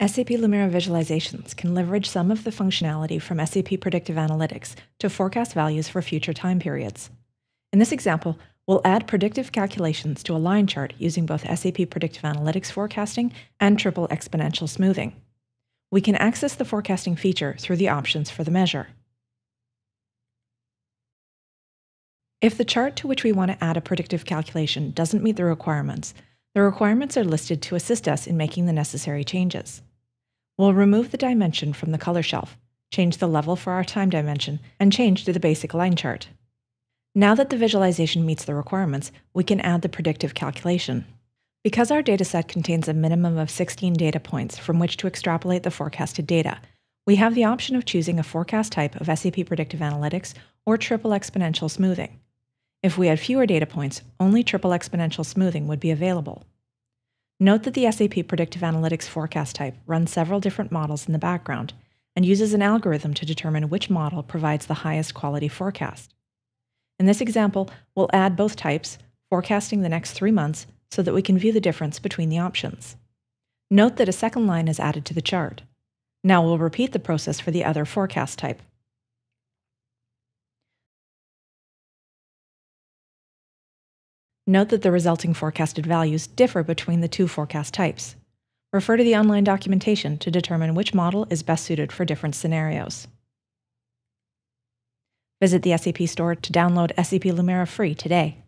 SAP Lumira visualizations can leverage some of the functionality from SAP Predictive Analytics to forecast values for future time periods. In this example, we'll add predictive calculations to a line chart using both SAP Predictive Analytics forecasting and triple exponential smoothing. We can access the forecasting feature through the options for the measure. If the chart to which we want to add a predictive calculation doesn't meet the requirements, the requirements are listed to assist us in making the necessary changes. We'll remove the dimension from the color shelf, change the level for our time dimension, and change to the basic line chart. Now that the visualization meets the requirements, we can add the predictive calculation. Because our dataset contains a minimum of 16 data points from which to extrapolate the forecasted data, we have the option of choosing a forecast type of SAP Predictive Analytics or triple exponential smoothing. If we had fewer data points, only triple exponential smoothing would be available. Note that the SAP Predictive Analytics forecast type runs several different models in the background and uses an algorithm to determine which model provides the highest quality forecast. In this example, we'll add both types, forecasting the next three months, so that we can view the difference between the options. Note that a second line is added to the chart. Now we'll repeat the process for the other forecast type. Note that the resulting forecasted values differ between the two forecast types. Refer to the online documentation to determine which model is best suited for different scenarios. Visit the SAP store to download SAP Lumira free today.